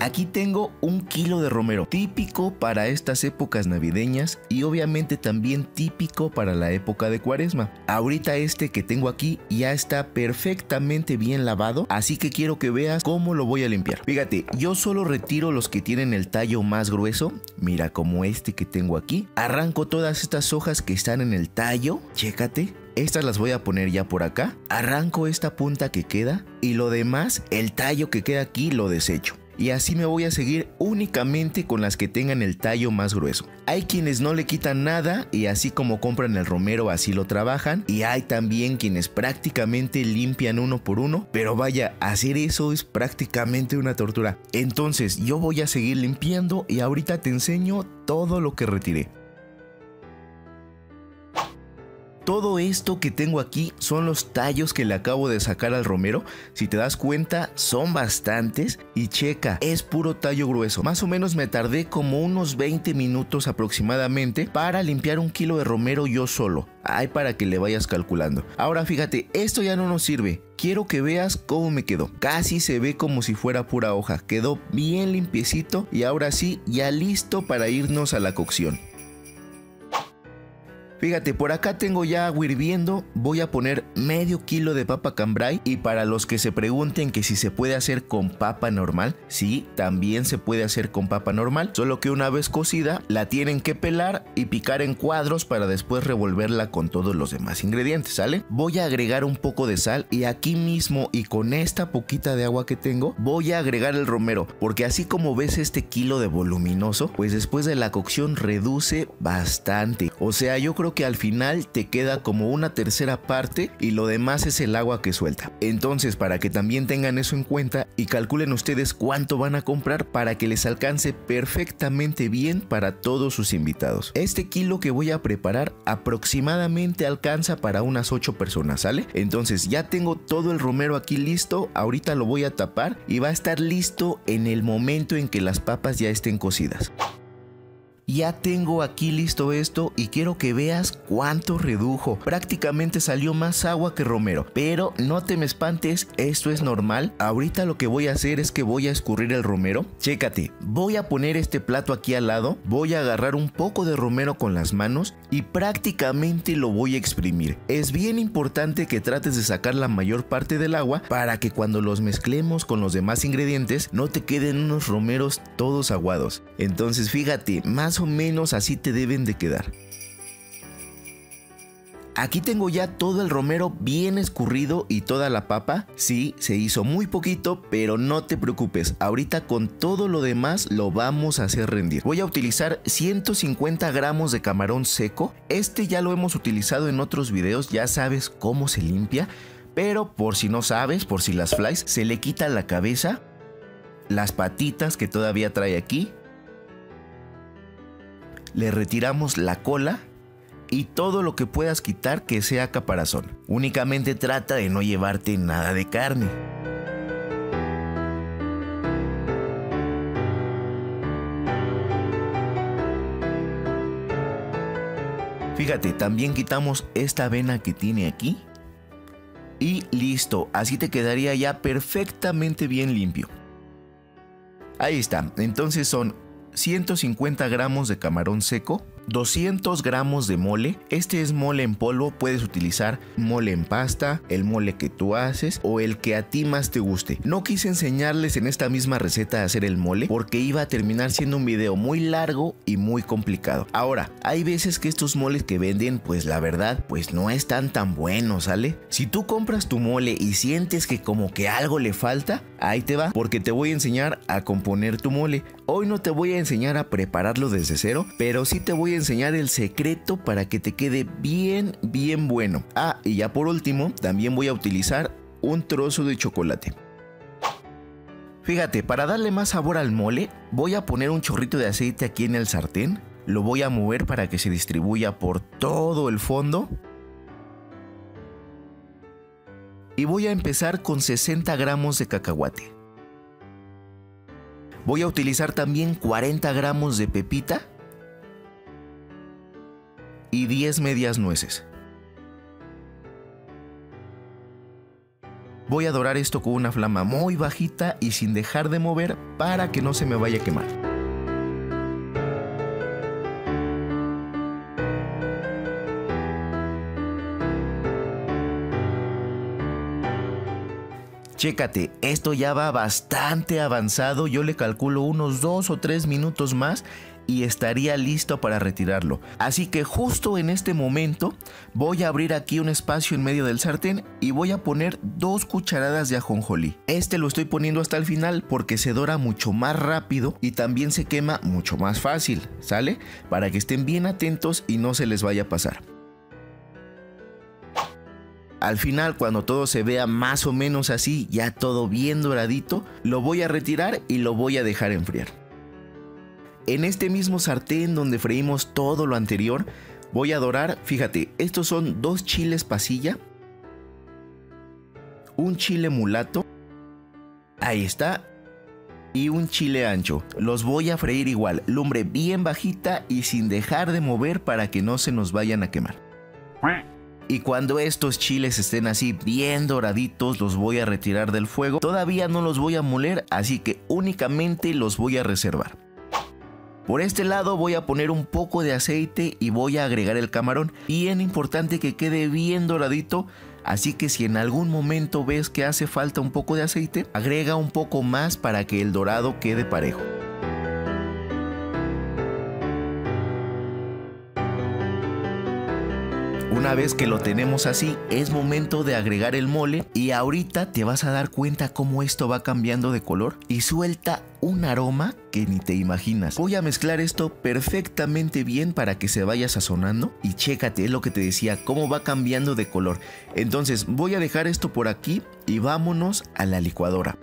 Aquí tengo un kilo de romero, típico para estas épocas navideñas y obviamente también típico para la época de cuaresma. Ahorita este que tengo aquí ya está perfectamente bien lavado, así que quiero que veas cómo lo voy a limpiar. Fíjate, yo solo retiro los que tienen el tallo más grueso, mira como este que tengo aquí. Arranco todas estas hojas que están en el tallo, chécate, estas las voy a poner ya por acá. Arranco esta punta que queda y lo demás, el tallo que queda aquí, lo desecho. Y así me voy a seguir únicamente con las que tengan el tallo más grueso. Hay quienes no le quitan nada y así como compran el romero así lo trabajan. Y hay también quienes prácticamente limpian uno por uno. Pero vaya, hacer eso es prácticamente una tortura. Entonces yo voy a seguir limpiando y ahorita te enseño todo lo que retiré. Todo esto que tengo aquí son los tallos que le acabo de sacar al romero. Si te das cuenta, son bastantes. Y checa, es puro tallo grueso. Más o menos me tardé como unos 20 minutos aproximadamente para limpiar un kilo de romero yo solo. Ay, para que le vayas calculando. Ahora fíjate, esto ya no nos sirve. Quiero que veas cómo me quedó. Casi se ve como si fuera pura hoja. Quedó bien limpiecito y ahora sí, ya listo para irnos a la cocción. Fíjate, por acá tengo ya agua hirviendo, voy a poner medio kilo de papa cambray. Y para los que se pregunten que si se puede hacer con papa normal, sí, también se puede hacer con papa normal, solo que una vez cocida la tienen que pelar y picar en cuadros para después revolverla con todos los demás ingredientes, ¿sale? Voy a agregar un poco de sal y aquí mismo y con esta poquita de agua que tengo, voy a agregar el romero, porque así como ves este kilo de voluminoso, pues después de la cocción reduce bastante, o sea, yo creo que al final te queda como una tercera parte y lo demás es el agua que suelta. Entonces, para que también tengan eso en cuenta y calculen ustedes cuánto van a comprar para que les alcance perfectamente bien para todos sus invitados. Este kilo que voy a preparar aproximadamente alcanza para unas 8 personas, ¿sale? Entonces ya tengo todo el romero aquí listo, ahorita lo voy a tapar y va a estar listo en el momento en que las papas ya estén cocidas. Ya tengo aquí listo esto y quiero que veas cuánto redujo. Prácticamente salió más agua que romero. Pero no te me espantes, esto es normal. Ahorita lo que voy a hacer es que voy a escurrir el romero. Chécate, voy a poner este plato aquí al lado. Voy a agarrar un poco de romero con las manos y prácticamente lo voy a exprimir. Es bien importante que trates de sacar la mayor parte del agua para que cuando los mezclemos con los demás ingredientes no te queden unos romeros todos aguados. Entonces fíjate, más menos así te deben de quedar. Aquí tengo ya todo el romero bien escurrido y toda la papa. Sí, se hizo muy poquito, pero no te preocupes. Ahorita con todo lo demás lo vamos a hacer rendir. Voy a utilizar 150 gramos de camarón seco. Este ya lo hemos utilizado en otros videos, ya sabes cómo se limpia. Pero por si no sabes, por si las flies, se le quita la cabeza, las patitas que todavía trae aquí, le retiramos la cola y todo lo que puedas quitar que sea caparazón. Únicamente trata de no llevarte nada de carne. Fíjate, también quitamos esta vena que tiene aquí. Y listo, así te quedaría ya perfectamente bien limpio. Ahí está, entonces son 150 gramos de camarón seco, 200 gramos de mole. Este es mole en polvo, puedes utilizar mole en pasta, el mole que tú haces o el que a ti más te guste. No quise enseñarles en esta misma receta a hacer el mole porque iba a terminar siendo un video muy largo y muy complicado. Ahora, hay veces que estos moles que venden, pues la verdad, pues no están tan buenos, ¿sale? Si tú compras tu mole y sientes que como que algo le falta, ahí te va, porque te voy a enseñar a componer tu mole. Hoy no te voy a enseñar a prepararlo desde cero, pero sí te voy a enseñar el secreto para que te quede bien, bien bueno. Ah, y ya por último, también voy a utilizar un trozo de chocolate. Fíjate, para darle más sabor al mole, voy a poner un chorrito de aceite aquí en el sartén. Lo voy a mover para que se distribuya por todo el fondo. Y voy a empezar con 60 gramos de cacahuate. Voy a utilizar también 40 gramos de pepita y 10 medias nueces. Voy a dorar esto con una flama muy bajita y sin dejar de mover para que no se me vaya a quemar. Chécate, esto ya va bastante avanzado, yo le calculo unos 2 o 3 minutos más y estaría listo para retirarlo. Así que justo en este momento voy a abrir aquí un espacio en medio del sartén y voy a poner dos cucharadas de ajonjolí. Este lo estoy poniendo hasta el final porque se dora mucho más rápido y también se quema mucho más fácil, ¿sale? Para que estén bien atentos y no se les vaya a pasar. Al final, cuando todo se vea más o menos así, ya todo bien doradito, lo voy a retirar y lo voy a dejar enfriar. En este mismo sartén donde freímos todo lo anterior, voy a dorar, fíjate, estos son dos chiles pasilla, un chile mulato, ahí está, y un chile ancho. Los voy a freír igual, lumbre bien bajita y sin dejar de mover para que no se nos vayan a quemar. Y cuando estos chiles estén así bien doraditos, los voy a retirar del fuego. Todavía no los voy a moler, así que únicamente los voy a reservar. Por este lado voy a poner un poco de aceite y voy a agregar el camarón. Bien importante que quede bien doradito, así que si en algún momento ves que hace falta un poco de aceite, agrega un poco más para que el dorado quede parejo. Una vez que lo tenemos así, es momento de agregar el mole y ahorita te vas a dar cuenta cómo esto va cambiando de color y suelta un aroma que ni te imaginas. Voy a mezclar esto perfectamente bien para que se vaya sazonando y chécate lo que te decía, cómo va cambiando de color. Entonces voy a dejar esto por aquí y vámonos a la licuadora.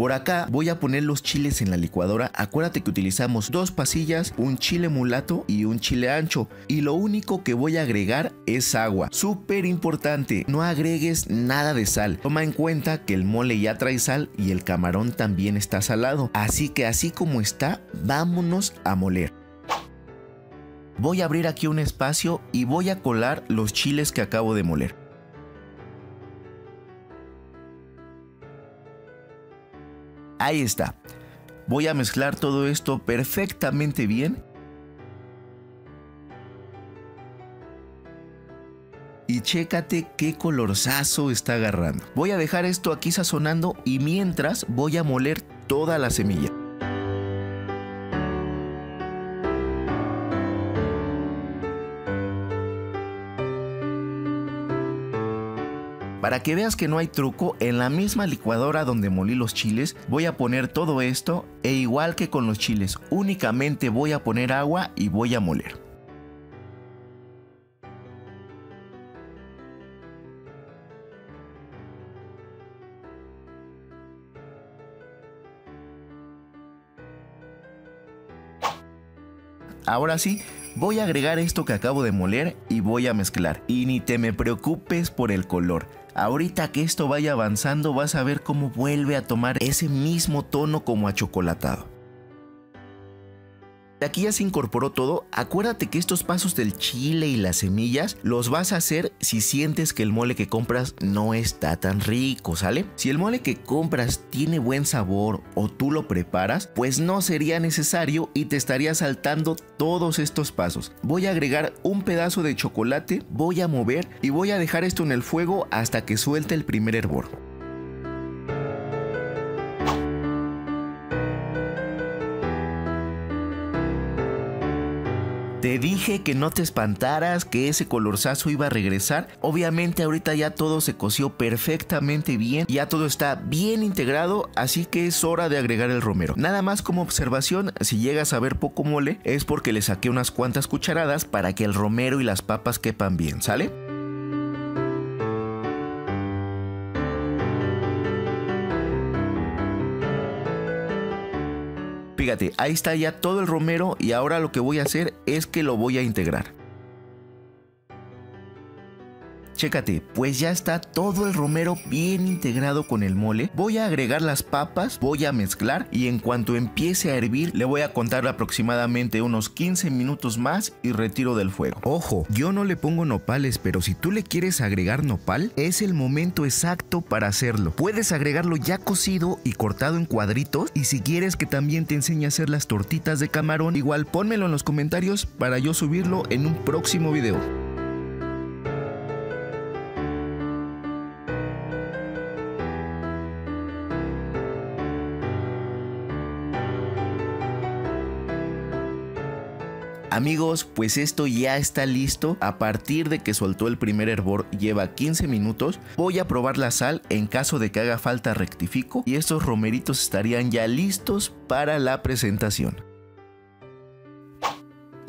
Por acá voy a poner los chiles en la licuadora. Acuérdate que utilizamos dos pasillas, un chile mulato y un chile ancho. Y lo único que voy a agregar es agua. Súper importante, no agregues nada de sal. Toma en cuenta que el mole ya trae sal y el camarón también está salado. Así que así como está, vámonos a moler. Voy a abrir aquí un espacio y voy a colar los chiles que acabo de moler. Ahí está. Voy a mezclar todo esto perfectamente bien. Y chécate qué colorzazo está agarrando. Voy a dejar esto aquí sazonando y mientras voy a moler toda la semilla. Para que veas que no hay truco, en la misma licuadora donde molí los chiles voy a poner todo esto e igual que con los chiles, únicamente voy a poner agua y voy a moler. Ahora sí, voy a agregar esto que acabo de moler y voy a mezclar. Y ni te me preocupes por el color. Ahorita que esto vaya avanzando vas a ver cómo vuelve a tomar ese mismo tono como achocolatado. Aquí ya se incorporó todo. Acuérdate que estos pasos del chile y las semillas los vas a hacer si sientes que el mole que compras no está tan rico, ¿sale? Si el mole que compras tiene buen sabor o tú lo preparas, pues no sería necesario y te estaría saltando todos estos pasos. Voy a agregar un pedazo de chocolate, voy a mover y voy a dejar esto en el fuego hasta que suelte el primer hervor. Te dije que no te espantaras, que ese colorzazo iba a regresar. Obviamente ahorita ya todo se coció perfectamente bien, ya todo está bien integrado, así que es hora de agregar el romero. Nada más como observación, si llegas a ver poco mole, es porque le saqué unas cuantas cucharadas para que el romero y las papas quepan bien, ¿sale? Fíjate, ahí está ya todo el romero y ahora lo que voy a hacer es que lo voy a integrar. Chécate, pues ya está todo el romero bien integrado con el mole. Voy a agregar las papas, voy a mezclar y en cuanto empiece a hervir le voy a contar aproximadamente unos 15 minutos más y retiro del fuego. Ojo, yo no le pongo nopales, pero si tú le quieres agregar nopal, es el momento exacto para hacerlo. Puedes agregarlo ya cocido y cortado en cuadritos y si quieres que también te enseñe a hacer las tortitas de camarón, igual pónmelo en los comentarios para yo subirlo en un próximo video. Amigos, pues esto ya está listo. A partir de que soltó el primer hervor, lleva 15 minutos. Voy a probar la sal. En caso de que haga falta, rectifico. Y estos romeritos estarían ya listos para la presentación.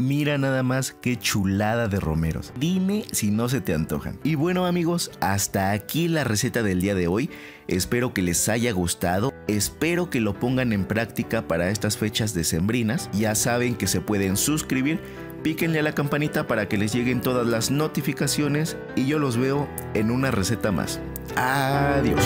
Mira nada más qué chulada de romeros. Dime si no se te antojan. Y bueno amigos, hasta aquí la receta del día de hoy. Espero que les haya gustado. Espero que lo pongan en práctica para estas fechas decembrinas. Ya saben que se pueden suscribir. Píquenle a la campanita para que les lleguen todas las notificaciones y yo los veo en una receta más. Adiós.